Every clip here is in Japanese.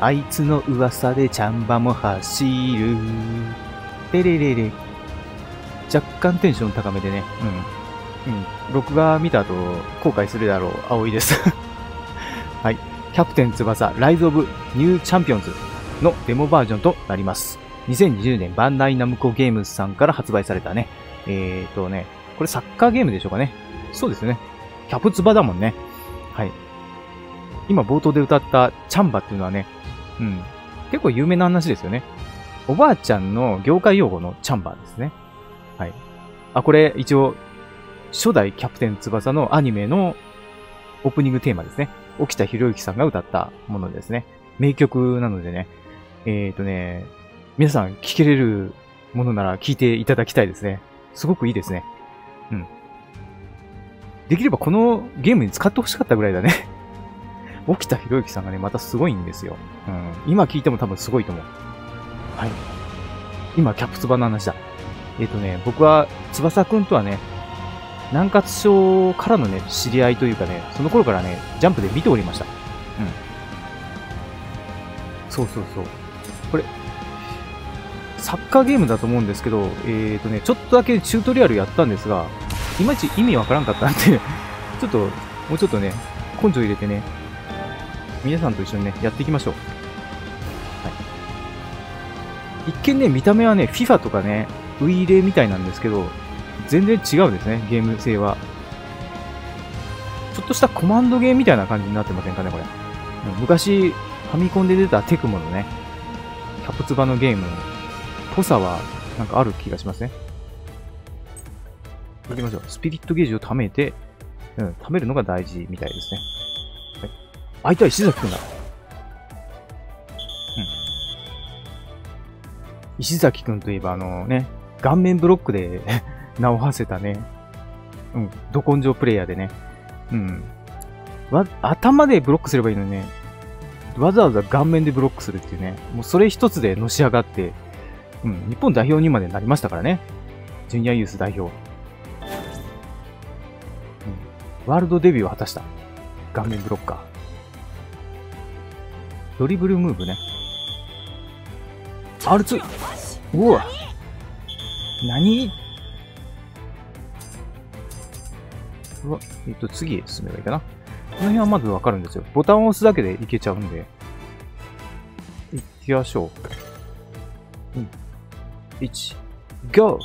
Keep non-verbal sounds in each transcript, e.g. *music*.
あいつの噂でチャンバも走る。レレレレ。若干テンション高めでね。うん。うん。録画見た後、後悔するだろう。葵です。*laughs* はい。キャプテン翼、ライズオブニューチャンピオンズのデモバージョンとなります。2020年バンダイナムコゲームズさんから発売されたね。えーとね、これサッカーゲームでしょうかね。そうですね。キャプツバだもんね。はい。今冒頭で歌ったチャンバっていうのはね、うん。結構有名な話ですよね。おばあちゃんの業界用語のチャンバーですね。はい。あ、これ一応、初代キャプテン翼のアニメのオープニングテーマですね。沖田博之さんが歌ったものですね。名曲なのでね。えっ、ー、とね、皆さん聴けれるものなら聴いていただきたいですね。すごくいいですね。うん。できればこのゲームに使ってほしかったぐらいだね。沖田博之さんがね、またすごいんですよ。うん。今聞いても多分すごいと思う。はい。今、キャプツバの話だ。えっ、ー、とね、僕は翼くんとはね、南葛症からのね、知り合いというかね、その頃からね、ジャンプで見ておりました。うん。そうそうそう。これ、サッカーゲームだと思うんですけど、えっ、ー、とね、ちょっとだけチュートリアルやったんですが、いまいち意味わからんかったんでちょっと、もうちょっとね、根性入れてね、皆さんと一緒にね、やっていきましょう。はい。一見ね、見た目はね、FIFA とかね、ウイイレみたいなんですけど、全然違うですね、ゲーム性は。ちょっとしたコマンドゲームみたいな感じになってませんかね、これ。昔、ファミコンで出たテクモのね、キャプツバのゲームのぽさは、なんかある気がしますね。行きましょう。スピリットゲージを貯めて、うん、貯めるのが大事みたいですね。はい。相手は石崎くんだ。うん。石崎くんといえば、あのね、顔面ブロックで *laughs* 名を馳せたね、うん、ど根性プレイヤーでね、うん。わ、頭でブロックすればいいのにね、わざわざ顔面でブロックするっていうね、もうそれ一つでのし上がって、うん、日本代表にまでなりましたからね。ジュニアユース代表。うんワールドデビューを果たした。顔面ブロッカー。ドリブルムーブね。R2! うわ何？うわ、えっと、次へ進めばいいかな。この辺はまずわかるんですよ。ボタンを押すだけでいけちゃうんで。行きましょう。うん。1、GO!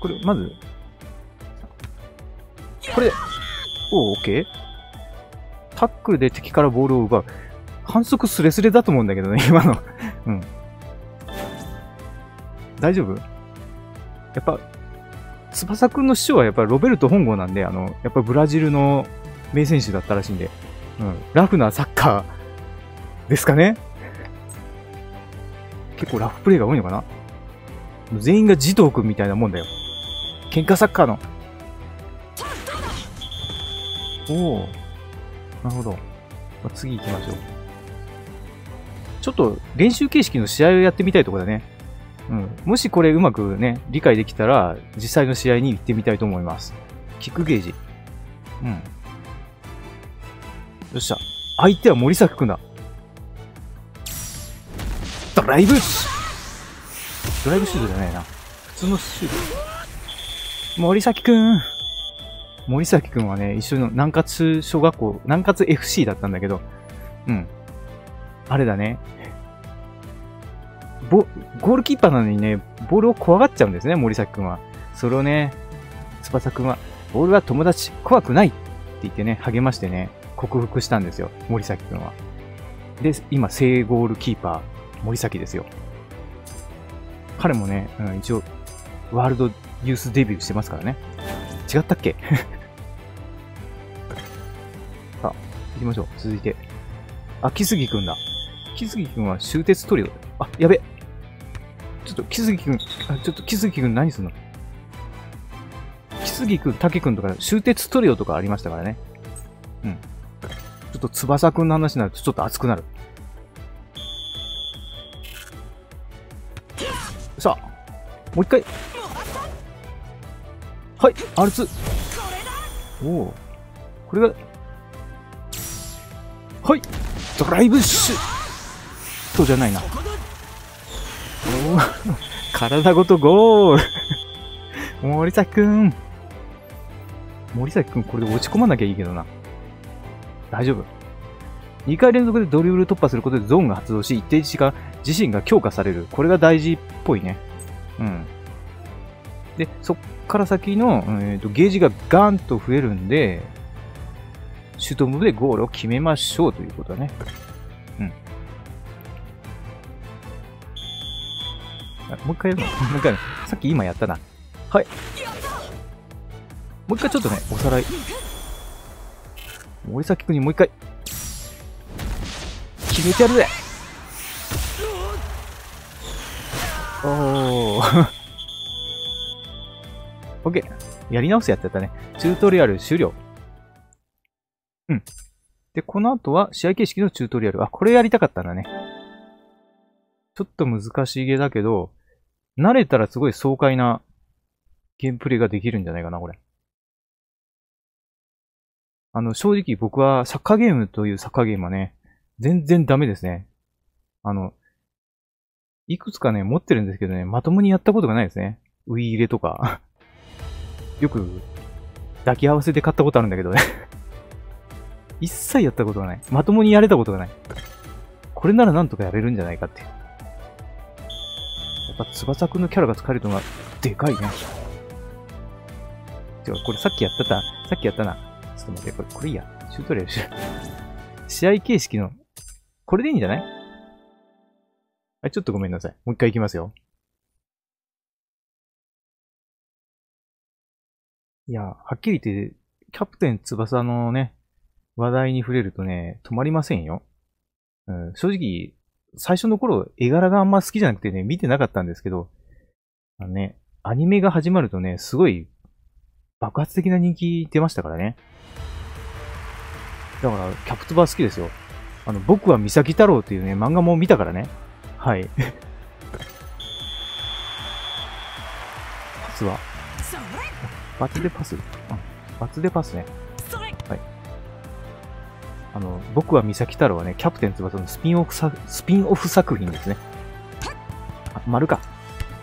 これ、まず、これで、おオッケータックルで敵からボールを奪う。反則スレスレだと思うんだけどね、*laughs* 今のうん。大丈夫？やっぱ、翼くんの師匠はやっぱロベルト本郷なんで、あの、やっぱブラジルの名選手だったらしいんで、うん。ラフなサッカーですかね結構ラフプレイが多いのかな？全員が児童くんみたいなもんだよ。喧嘩サッカーのおおなるほど。次行きましょう。ちょっと練習形式の試合をやってみたいところだね。うん。もしこれうまくね、理解できたら、実際の試合に行ってみたいと思います。キックゲージ。うん。よっしゃ。相手は森崎くんだ。ドライブドライブシュートじゃないな。普通のシュート。森崎くん。森崎くんはね、一緒の南葛小学校、南葛 FC だったんだけど、うん。あれだね。ボ、ゴールキーパーなのにね、ボールを怖がっちゃうんですね、森崎くんは。それをね、翼くんは、ボールは友達、怖くないって言ってね、励ましてね、克服したんですよ、森崎くんは。で、今、正ゴールキーパー、森崎ですよ。彼もね、うん、一応、ワールドユースデビューしてますからね。違ったっけ？*laughs* さあ、行きましょう。続いて。あ、木杉くんだ。木杉くんは終鉄トリオ。あ、やべ。ちょっと木杉くん、あ、ちょっと木杉くん何すんの木杉くん、竹くんとか終鉄トリオとかありましたからね。うん。ちょっと翼くんの話になるとちょっと熱くなる。さあ、もう一回。はい、R2。おお。これが、はい、ドライブッシュ。トじゃないな。*laughs* 体ごとゴール *laughs* 森崎くん。森崎くん、これで落ち込まなきゃいいけどな。大丈夫。2回連続でドリブル突破することでゾーンが発動し、一定時間自身が強化される。これが大事っぽいね。うん。で、そっから先の、えーと、ゲージがガーンと増えるんで、シュートムーブでゴールを決めましょうということだね。もう一回やるのもう一回やるさっき今やったな。はい。もう一回ちょっとね、おさらい。森崎くんにもう一回。決めてやるぜおー。オッケー。やり直すやつやったね。チュートリアル終了。うん。で、この後は試合形式のチュートリアル。あ、これやりたかったんだね。ちょっと難しげだけど、慣れたらすごい爽快なゲームプレイができるんじゃないかな、これ。あの、正直僕はサッカーゲームというサッカーゲームはね、全然ダメですね。あの、いくつかね、持ってるんですけどね、まともにやったことがないですね。ウィーレとか。*laughs* よく、抱き合わせて買ったことあるんだけどね *laughs* 一切やったことがない。まともにやれたことがない。これならなんとかやれるんじゃないかって。やっぱ翼くんのキャラが使えるのがでかいね。てか、これさっきやったた、さっきやったな。ちょっと待って、これ、これいいや。シュートリアルし試合形式の、これでいいんじゃない？はい、ちょっとごめんなさい。もう一回行きますよ。いや、はっきり言って、キャプテン翼のね、話題に触れるとね、止まりませんよ。うん、正直、最初の頃、絵柄があんま好きじゃなくてね、見てなかったんですけど、あのね、アニメが始まるとね、すごい爆発的な人気出ましたからね。だから、キャプツバー好きですよ。あの、僕は三崎太郎っていうね、漫画も見たからね。はい。*laughs* パスは、バツでパスあ、バツでパスね。あの、僕は三崎太郎はね、キャプテン翼のスピンオフさ、スピンオフ作品ですね。あ、丸か。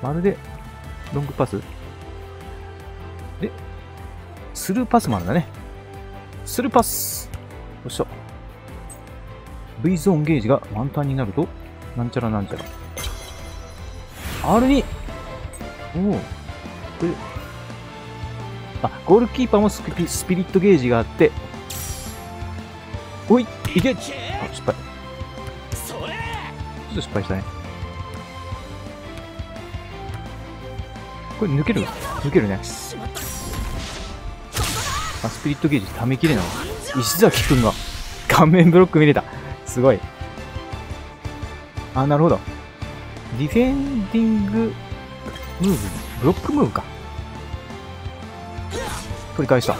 丸で、ロングパスで、スルーパスもあるんだね。スルーパスよっしゃ。V ゾーンゲージが満タンになると、なんちゃらなんちゃら。R2! おお。これ、あ、ゴールキーパーもスピリットゲージがあって、おい、いけあ、失敗。ちょっと失敗したね。これ抜ける？抜けるね。あ、スピリットゲージ溜めきれない。石崎くんが顔面ブロック見れた。すごい。あ、なるほど。ディフェンディングムーブ、ブロックムーブか。取り返した。や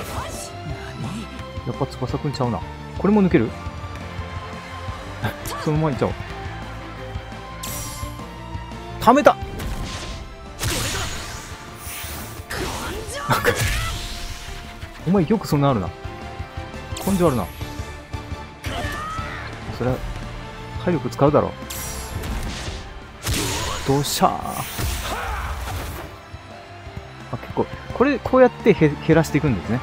っぱ翼くんちゃうな。これも抜ける？*laughs* そのままいっちゃおう。ためたお前よくそんなあるな。根性あるな。それは、体力使うだろう。どうしゃ。あ、結構、これ、こうやって減らしていくんですね。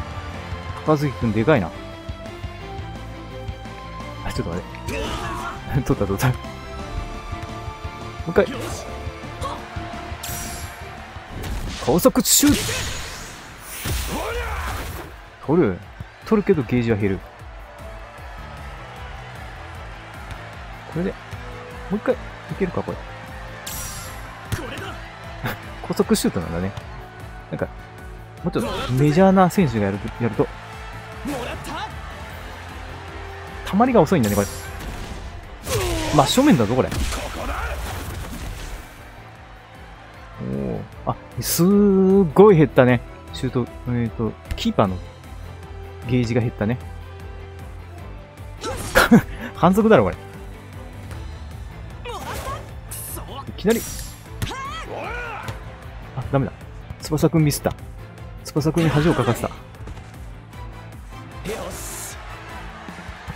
高杉くんでかいな。ちょっと待って。*laughs* 取った取った。もう一回。高速シュート取る。取るけどゲージは減る。これで、もう一回いけるか、これ。*laughs* 高速シュートなんだね。なんか、もうちょっとメジャーな選手がやるやると、まりが遅いんだね、これ。真正面だぞ、これ。おお。あ、すーごい減ったね。シュート、えっ、ー、と、キーパーのゲージが減ったね。*laughs* 反則だろ、これ。いきなり。あ、ダメだ。翼くんミスった。翼くんに恥をかかせた。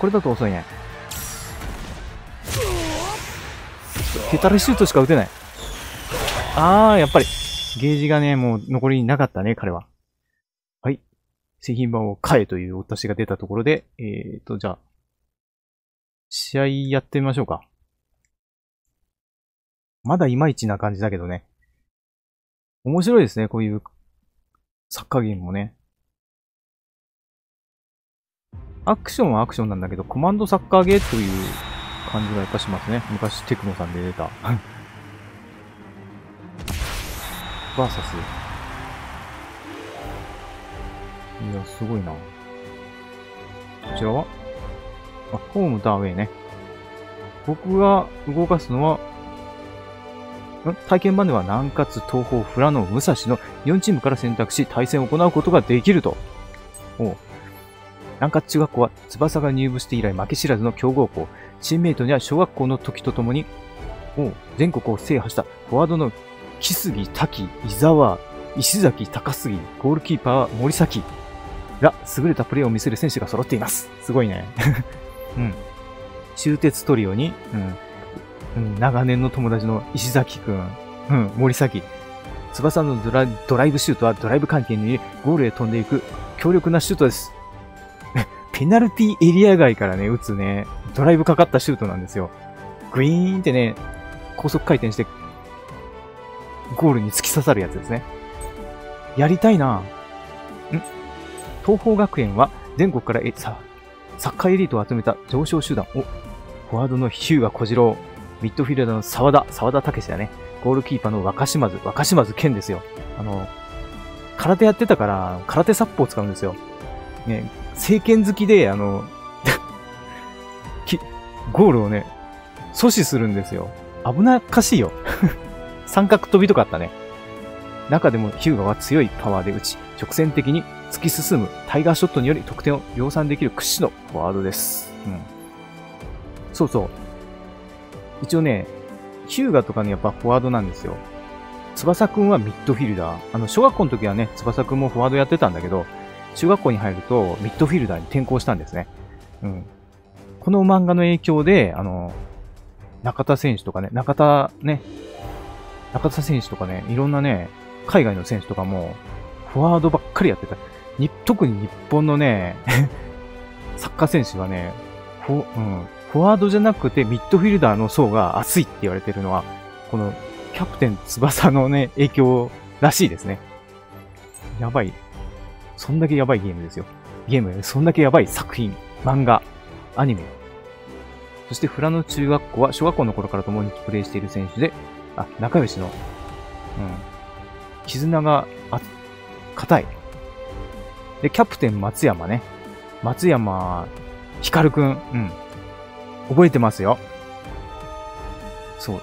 これだと遅いね。手たらシュートしか打てない。あー、やっぱり、ゲージがね、もう残りなかったね、彼は。はい。製品版を買えというお達しが出たところで、えーと、じゃあ、試合やってみましょうか。まだいまいちな感じだけどね。面白いですね、こういうサッカーゲームもね。アクションはアクションなんだけど、コマンドサッカーゲーという感じがやっぱしますね。昔テクノさんで出た。*laughs* バーサス。いや、すごいな。こちらは？あ、ホームとアウェイね。僕が動かすのは、体験版では南葛、東方、富良野、武蔵の4チームから選択し対戦を行うことができると。おう南葛中学校は翼が入部して以来負け知らずの強豪校。チームメイトには小学校の時とともに、全国を制覇したフォワードの木杉、滝、伊沢、石崎、高杉、ゴールキーパーは森崎ら優れたプレーを見せる選手が揃っています。すごいね。うん。終鉄トリオに、うん、うん、長年の友達の石崎くん、うん、森崎。翼のドラドライブシュートはドライブ関係にゴールへ飛んでいく強力なシュートです。ペナルティエリア外からね、打つね、ドライブかかったシュートなんですよ。グイーンってね、高速回転して、ゴールに突き刺さるやつですね。やりたいな。ん？東方学園は全国からえ、さ、サッカーエリートを集めた上昇集団。お、フォワードのヒューガ小次郎、ミッドフィルダーの沢田、沢田武だね。ゴールキーパーの若島津、若島津健ですよ。あの、空手やってたから、空手サップを使うんですよ。ね、政権好きで、あの *laughs* き、ゴールをね、阻止するんですよ。危なっかしいよ。*laughs* 三角飛びとかあったね。中でもヒューガは強いパワーで打ち、直線的に突き進むタイガーショットにより得点を量産できる屈指のフォワードです。うん。そうそう。一応ね、ヒューガとかね、やっぱフォワードなんですよ。翼くんはミッドフィルダー。あの、小学校の時はね、翼くんもフォワードやってたんだけど、中学校に入るとミッドフィルダーに転校したんですね。うん。この漫画の影響で、あの、中田選手とかね、中田ね、中田選手とかね、いろんなね、海外の選手とかも、フォワードばっかりやってた。に特に日本のね、*laughs* サッカー選手はね、フォ,、うん、フォワードじゃなくてミッドフィルダーの層が熱いって言われてるのは、このキャプテン翼のね、影響らしいですね。やばい。そんだけやばいゲームですよ。ゲーム、そんだけやばい作品、漫画、アニメ。そしてフラノ中学校は小学校の頃から共にプレイしている選手で、あ、仲良しの、うん。絆が、あ、硬い。で、キャプテン松山ね。松山、ひかるくん。うん。覚えてますよ。そう。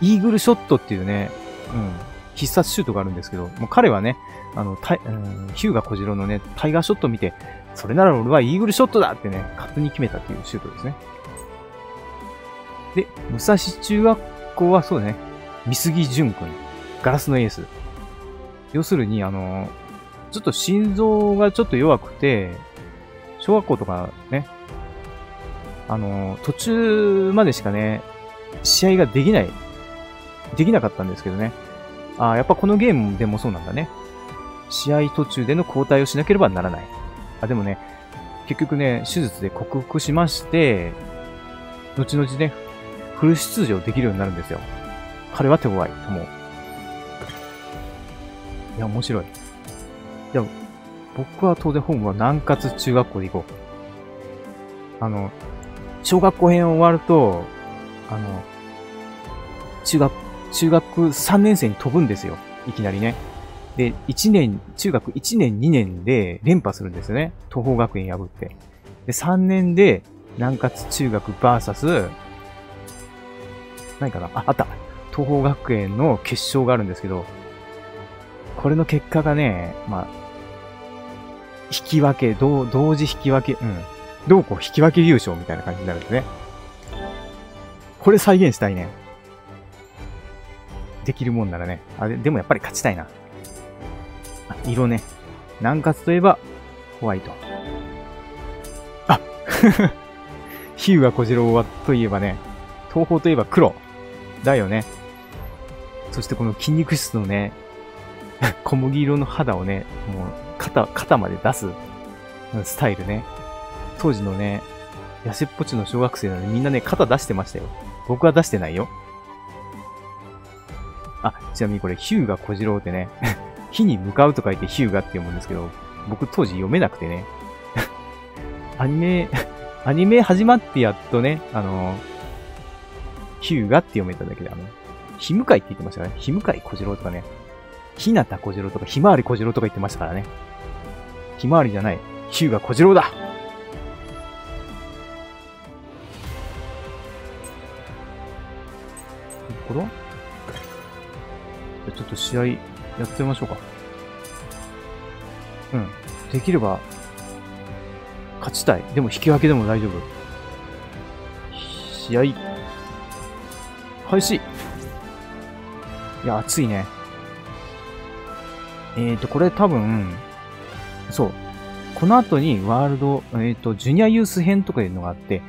イーグルショットっていうね、うん。必殺シュートがあるんですけど、もう彼はね、あの、たうん、ヒューガ小次郎のね、タイガーショット見て、それなら俺はイーグルショットだってね、勝手に決めたっていうシュートですね。で、武蔵中学校はそうね、三杉淳君、ガラスのエース。要するに、あの、ちょっと心臓がちょっと弱くて、小学校とかね、あの、途中までしかね、試合ができない、できなかったんですけどね。ああ、やっぱこのゲームでもそうなんだね。試合途中での交代をしなければならない。あ、でもね、結局ね、手術で克服しまして、後々ね、フル出場できるようになるんですよ。彼は手強いと思う。いや、面白い。じゃあ、僕は当然本は南葛中学校で行こう。あの、小学校編終わると、あの、中学、中学3年生に飛ぶんですよ。いきなりね。で、1年、中学1年2年で連覇するんですよね。東方学園破って。で、3年で南葛中学バーサス、何かな？あ、あった。東方学園の決勝があるんですけど、これの結果がね、まあ、引き分け、同同時引き分け、うん。同校引き分け優勝みたいな感じになるんですね。これ再現したいね。できるもんならね。あれ、でもやっぱり勝ちたいな。色ね。南葛といえば、ホワイト。あ *laughs* ヒューガ小次郎はといえばね、東方といえば黒。だよね。そしてこの筋肉質のね、*laughs* 小麦色の肌をね、もう肩、肩まで出すスタイルね。当時のね、痩せっぽちの小学生なのでみんなね、肩出してましたよ。僕は出してないよ。あ、ちなみにこれ、ヒューガ小次郎ってね、火に向かうと書いてヒューガって読むんですけど、僕当時読めなくてね。*laughs* アニメ、*laughs* アニメ始まってやっとね、あの、ヒューガって読めただけで、あの、ひむかいって言ってましたからね。ひむかい小次郎とかね。ひなた小次郎とか、ひまわり小次郎とか言ってましたからね。ひまわりじゃない。ヒューガ小次郎だこれちょっと試合やってみましょうか。うん。できれば、勝ちたい。でも引き分けでも大丈夫。試合、開始いや、熱いね。えっ、ー、と、これ多分、そう。この後にワールド、えっ、ー、と、ジュニアユース編とかいうのがあって、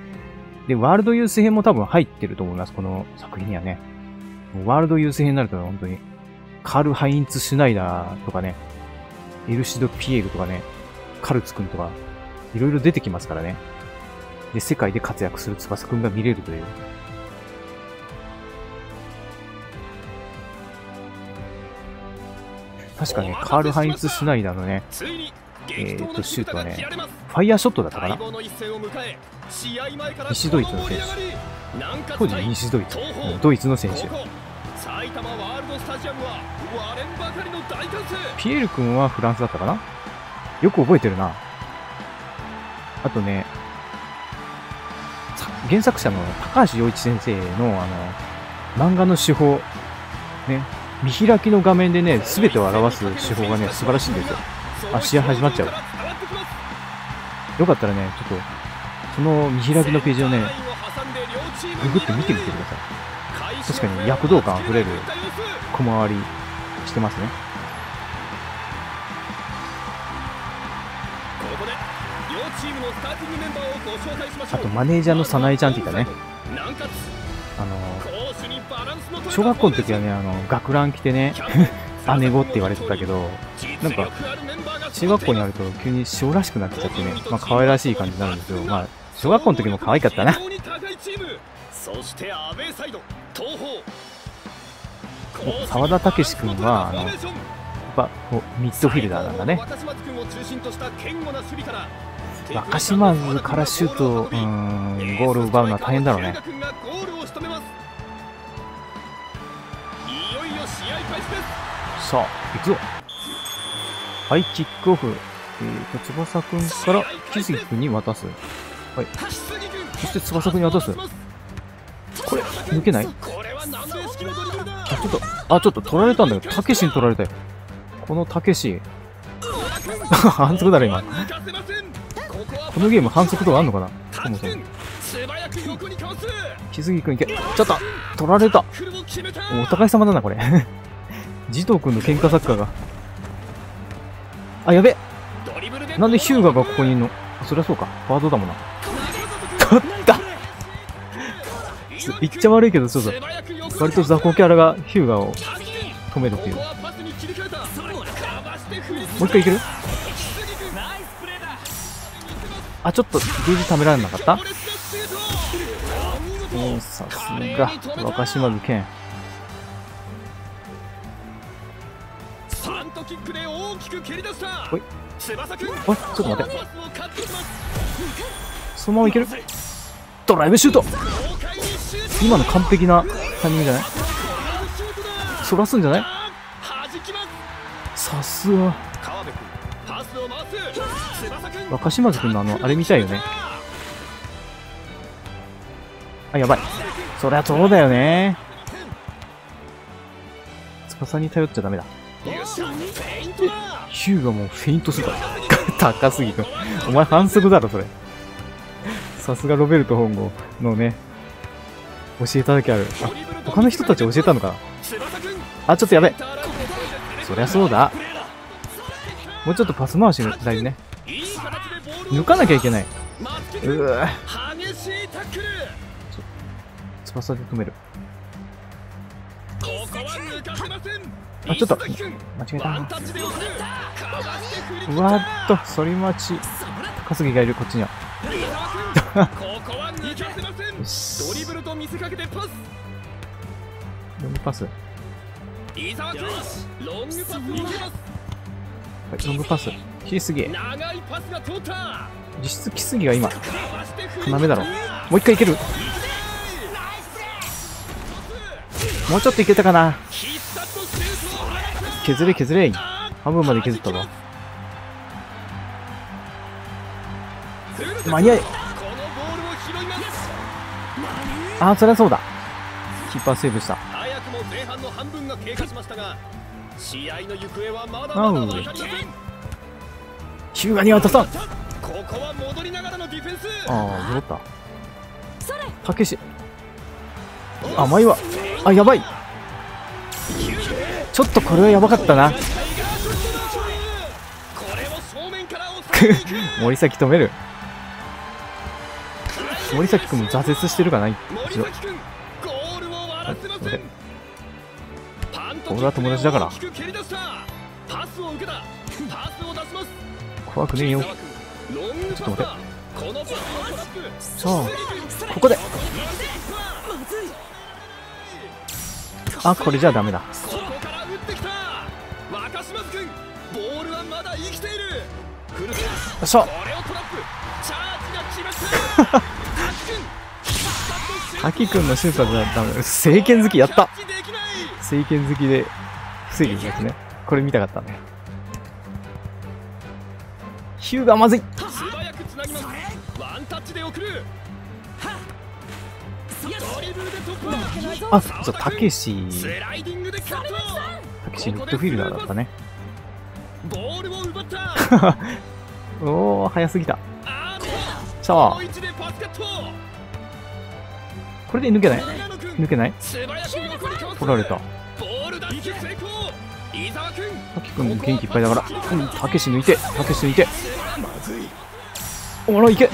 で、ワールドユース編も多分入ってると思います、この作品にはね。ワールドユース編になると本当に、カール・ハインツ・シュナイダーとかね、エルシド・ピエールとかね、カルツくんとか、いろいろ出てきますからね。で、世界で活躍する翼くんが見れるという。確かね、カール・ハインツ・シュナイダーのね、えー、っと、シュートはね、ファイヤーショットだったかな？西ドイツの選手。当時西ドイツ。ドイツの選手。埼玉ワールドスタジアムは我ばかりの大活躍ピエール君はフランスだったかな？よく覚えてるな。あとね、原作者の高橋洋一先生のあの、漫画の手法、ね、見開きの画面でね、すべてを表す手法がね、素晴らしいんですよ。あ、試合始まっちゃう。よかったらね、ちょっと、その見開きのページをね、ググって見てみてください。確かに躍動感あふれる小回りしてますね。あとマネージャーの早苗ちゃんって言ったね。あの、小学校の時はね、あの、学ラン着てね、姉子って言われてたけど、なんか、中学校になると急に塩らしくなっちゃってね、まあ可愛らしい感じになるんですよ。まあ、小学校の時も可愛かったな。沢田武史君は、あの、やっぱ、ミッドフィルダーなんだね。若島津からシュート、うん、ゴールを奪うのは大変だろうね。さあ、行くぞ。はい、キックオフ。えーと、翼くんから木杉くんに渡す。はい。そして翼くんに渡す。これ、抜けない？あ、ちょっと、あ、ちょっと取られたんだよ。たけしに取られたよ。このたけし。*laughs* 反則だろ、今。このゲーム反則とかあんのかな？そもそも。木杉くんいけ。ちょっと取られたお互い様だな、これ。児童くんの喧嘩サッカーが。あ、やべなんでヒューガがここにいんの？そりゃそうか。ワードだもんな。勝った言っちゃ悪いけど、そうそう。割と雑魚キャラがヒューガを止めるっていう。もう一回いける？あ、ちょっとゲージ貯められなかった？おさすが、若島津剣。ほい。おい、ちょっと待って。そのままいける？ドライブシュート今の完璧なタイミングじゃない？そらすんじゃない？さすが。若島津君のあの、あれ見たいよね。あ、やばい。そりゃそうだよね。翼に頼っちゃダメだ。ヒューがもうフェイントするから。*laughs* 高すぎくん。お前反則だろ、それ。さすがロベルト本郷のね、教えただけある。あ、他の人たち教えたのかな？あ、ちょっとやべ。そりゃそうだ。もうちょっとパス回しの大事ね。抜かなきゃいけない。うぅ。翼で止める。あちょっと間違えたうわっと反り待ち高杉がいるこっちにはドリブルと見せかけてパス。ロングパス。は伊沢君ロングパスに行きます。いロングパス。木杉長いパスが通った。実質木杉が今要だろもう一回いける。もうちょっといけたかな。削れ削れ。半分まで削ったぞ間に合いああそりゃそうだ。キーパーセーブした。早くも前半の半分が経過しましたが試合の行方はまだまだ分かりません。ヒューガに渡さんここは戻りながらのディフェンス。ああ戻った。たけし。あ前はあやばい。ちょっとこれはやばかったな。*laughs* 森崎止める森崎君も挫折してるかな一度森崎君ゴールを割らせません。パント俺は友達だから。怖くねえよ。ちょっと待だ。このパスのトラップ。さあここで。あこれじゃダメだ。よっしゃ *laughs* 滝君滝君のシュートはダメ聖剣好きやった。聖剣好きで防ぐやつね。これ見たかったね。ヒューがまずい。あそうたけしたけしルックフィールダーだったね。*laughs* おお早すぎた。さあこれで抜けない？抜けない？取られた。たけくん元気いっぱいだから。たけし抜いてたけし抜いて。おもろいけ。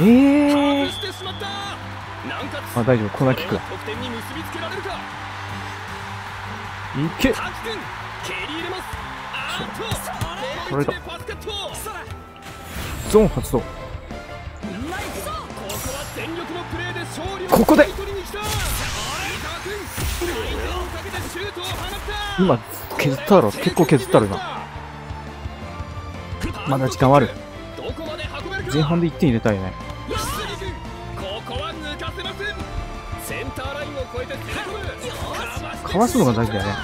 ええー、あ大丈夫。コーナーキックだ。いけ。取られた。ゾーン発動。ここで。今削ったろ。結構削ったろ今。まだ時間はある。前半で1点入れたいよね。かわすのが大事だよね。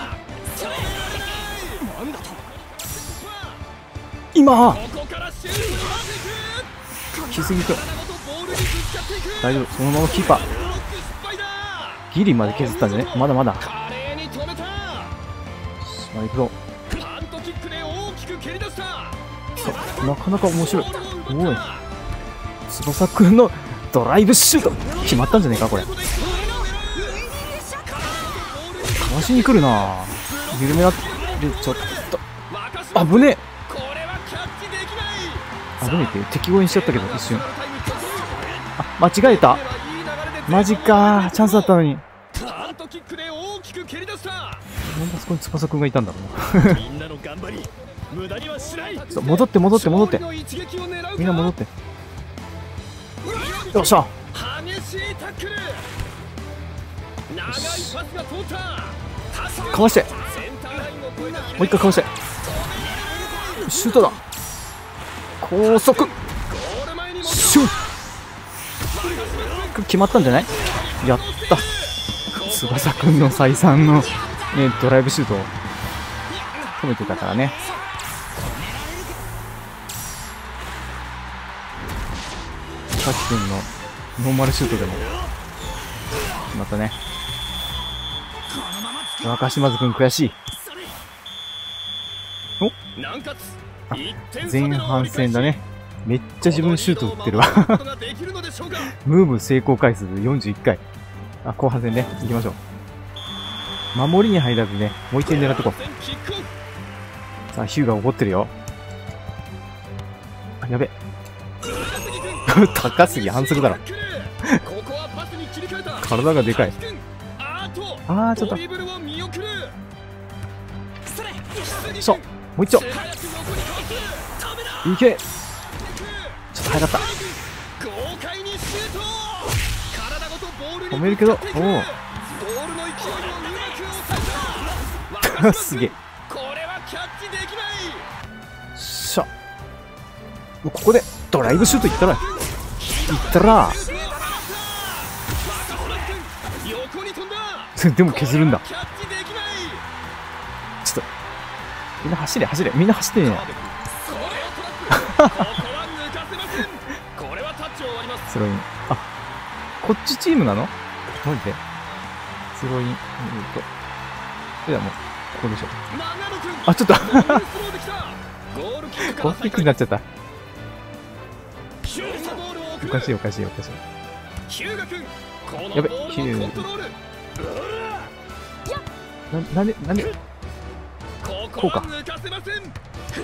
今ここからシュートを打っていく大丈夫。そのままキーパー。ギリまで削ったんじゃね。まだまだ。華麗に止めたまあ行くぞパントキックで大きく蹴り出したなかなか面白い。ボー。ルを奪った翼くんのドライブシュート。決まったんじゃねえかこれ。かわしに来るな。緩めなってちょっと。危ねえ。危ねえって敵声にしちゃったけど一瞬。間違えた。マジか。チャンスだったのに。パントキックで大きく蹴り出したなんであそこに翼くんがいたんだろう。なみんなの頑張り無駄にはしない。そう戻って戻って戻って。みんな戻って。よっしゃ。激しいタックル。長いパスが通った。かわして。もう一回かわして。シュートだ。高速。シュート決まったんじゃない？やった。翼くんの再三の、ね、ドライブシュートを止めてたからね。さきくんのノーマルシュートでも。決まったね。若島津くん悔しい。南葛あ一点差での前半戦だね。めっちゃ自分シュート打ってるわ *laughs* ムーブ成功回数41回。あ、後半戦ね。行きましょう。守りに入らずね、もう一点狙ってこう。さあ、ヒューが怒ってるよ。あ、やべ。*laughs* 高杉反則だろ。体がでかい。ああー、ちょっとド。リブルを見送るしょもう一丁いけ早かった。豪快にシュート。体ごとボールに止めるけどおう。ボールの勢いをうまく抑え。た *laughs* すげえしゃ。ここでドライブシュートいったらいったら。*laughs* でも削るんだ。ちょっとみんな走れ走れ。みんな走ってね *laughs* スローインあこっちチームなの？マジで。スローインえっと。いやもうここでしょ。あちょっと。ゴーックになっちゃった。おかしいおかしいおかしい。やべヒューななんでなんで？ここうか。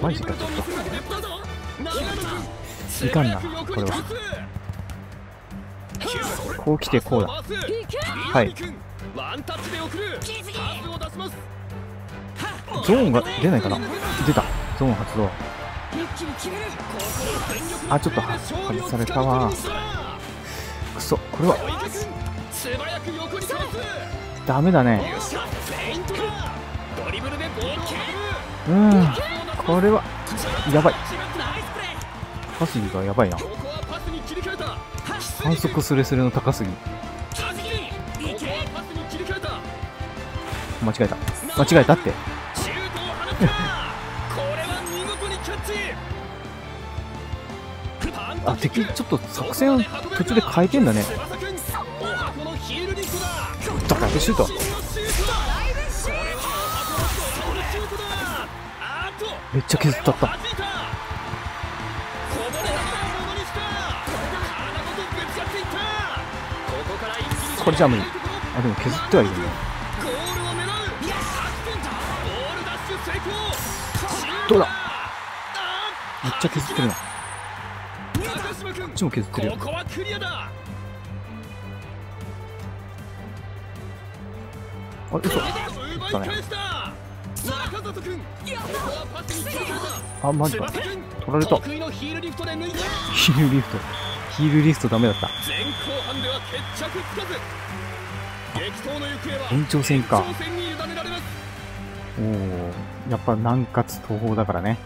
マジか。ちょっといかんなこれはこう来てこうだ。はい。ゾーンが出ないかな。出た。ゾーン発動。あちょっと外されたわ。くそ。これは。ダメだね。うん。これはやばい。パスーがやばいな。反則スレスレの高すぎここはパスに切り替えた間違えた。間違えたって。*laughs* あ敵ちょっと作戦を途中で変えてんだね。シュート。めっちゃ削ったったこれじゃ無理。あでも削ってはいるね。ゴールを狙う8点ボールダッシュ成功どうだ？あめっちゃ削ってるな。こっちも削ってるよ。あ嘘。奪い返した中里君ここはパスに切り替えたあマジか取られたヒールリフトヒールリフトダメだった。前後半では決着つかず。激闘の行方は延長戦か。おおやっぱ南葛東方だからね。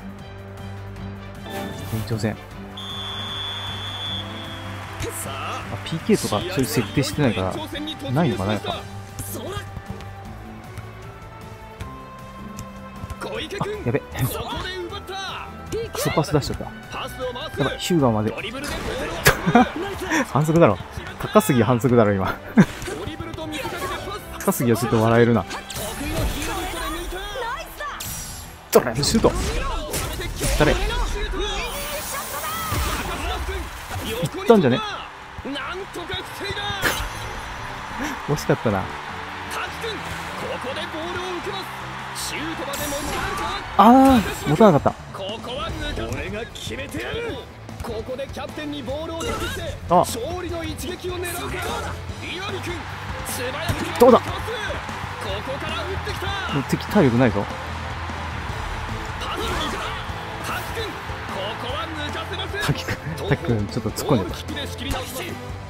延長戦。さああ PK とかそういう設定してないからないのかなやっぱ。小池君やべ。クソパス出しちゃった。やばいヒューガーまで *laughs* 反則だろ。高杉反則だろ今。*laughs* 高杉はちょっと笑えるな。ドライブシュート。誰？いったんじゃね？*laughs* 惜しかったな。あー持たなかったキャプテンにボールを託してあ。勝利の一撃を狙う。か岩見君素早くどうだ？ここから打ってきた。もう敵体力ないぞ。パスに行くタキ君滝くん滝くんちょっと突っ込んじゃっ大きくで仕切り直します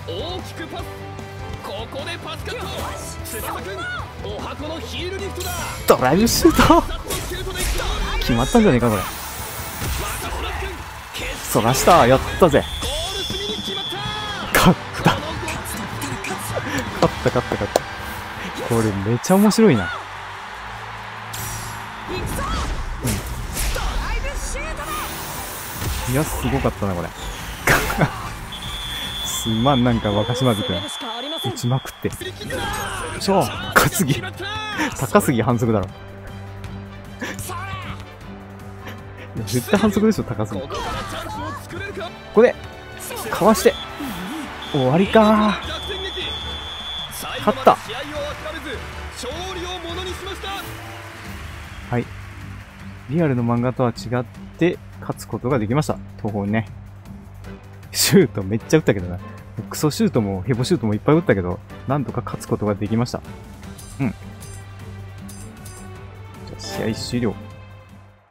大きくパス。ここでパスカット。翼君お箱のヒールリフトだ。たドライブシュート？決まったんじゃねえかこれそらした。やったぜ。勝った。勝った勝った勝った。これめちゃ面白いな。いやすごかったなこれ。*laughs* すまんなんか若島津くん。打ちまくって。振り切ったしょ高杉決まった高杉反則だろ。いや絶対反則でしょ高杉。こここでかわして終わりか。勝った。はい。リアルの漫画とは違って勝つことができました。東方にね。シュートめっちゃ打ったけどな。クソシュートもヘボシュートもいっぱい打ったけどなんとか勝つことができました。うん。じゃあ試合終了。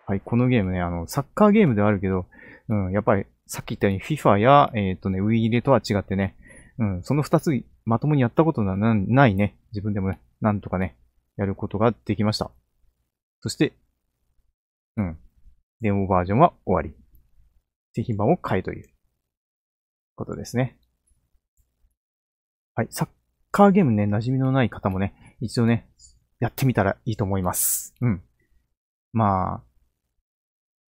はい、このゲームね、あの、サッカーゲームではあるけど、うん、やっぱり、さっき言ったように FIFA や、えっ、とね、ウィーレとは違ってね、うん、その二つまともにやったことなないね。自分でもね、なんとかね、やることができました。そして、うん、デモバージョンは終わり。製品版を買えということですね。はい、サッカーゲームね、馴染みのない方もね、一度ね、やってみたらいいと思います。うん。まあ、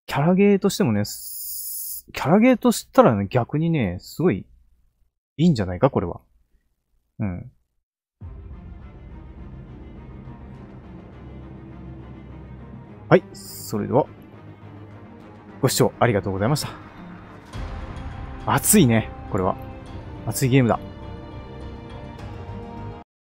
キャラゲーとしてもね、キャラゲーとしたらね、逆にね、すごい、いいんじゃないか、これは。うん。はい、それでは、ご視聴ありがとうございました。熱いね、これは。熱いゲームだ。